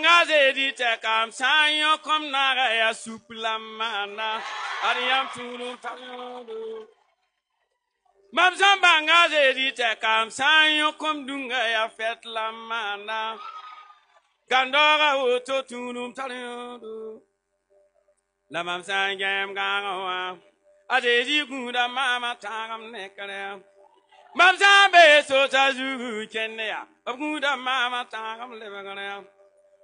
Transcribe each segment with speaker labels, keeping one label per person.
Speaker 1: Anga zedi tekam sanyo kom naga ya suplamana. Ariyam tulum tayodu Mabzamba anga zedi tekam sanyo kom dunga ya fetlamana. Gandora uto tulum tayodu Lamam sangem gangawa Azedi kuda mama tagam nekarem Mabzambe so tazu kenya. Abguda mama tagam lebagarem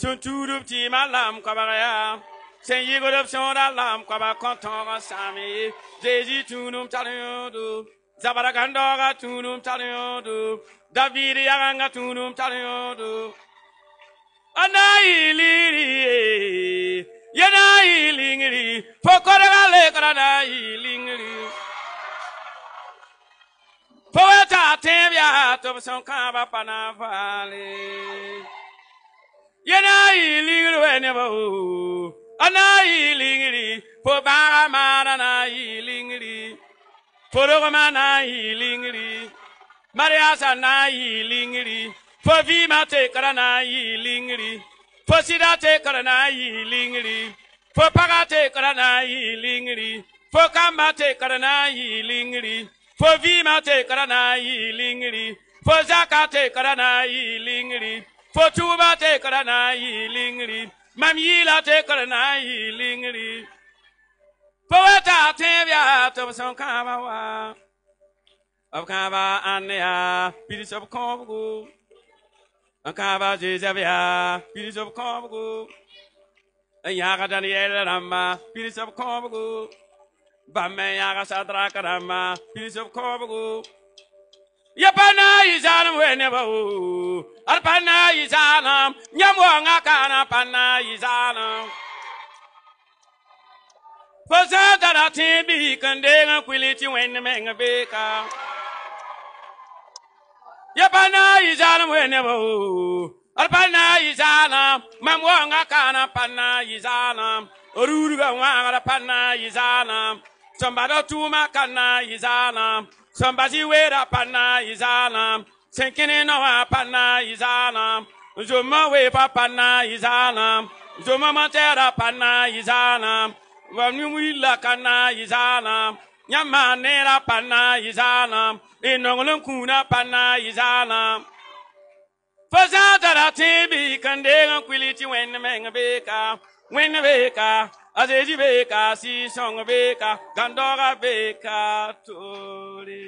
Speaker 1: tunum lam kabaya Sikira malam kabaya Tenkanda malam kabaya Sunturup ti malam kabaya Sen yigorup sonda lam kaba kontonga sami Jeji tunum taliyodu Zabara gandoga tunum taliyodu David tunum taliyodu Anayi yana ilingiri fokore gale karana ilingiri poeta tembia to son kaba pana vale ilingiri wene bo ana ilingiri po bara mara na ilingiri. Poro mana ilingiri mariasa na ilingiri. Po vi mate karana ilingiri fo sida te karana lingri fo paga te karana lingri fo kamba te karana lingri fo vima te karana lingri fo zaka te karana lingri fo tuba te karana lingri mam yila te kar na yi lingri powata te bia to son ka ba wa. Ab ka ba an ya pili sob ko bu an ka ba je ja bia pili sob ko bu an ya ga daniel rama pili sob ko bu ba me ya ga sadra karama pili sob ko bu Yapana is on whenever, Arpana is on, Yamwanga Kana Pana is on. For that, I think be condemned, quility when the man a baker. Yapana izana mwenebo. Alpana izana. Mamwanga kana pana izana. Oruruga wanga pana izana. Somebody tuma kana izana. Somebody wera pana izana. Senkini no pana izana. Zuma we pana izana. Zuma matera pana izana. Wanyumila kana izana. Nyamanera pana izana. inongolon kuna pana izana fasa tara tibi kande kwiliti wen men beka wen beka azeji beka si song beka gandora beka tole.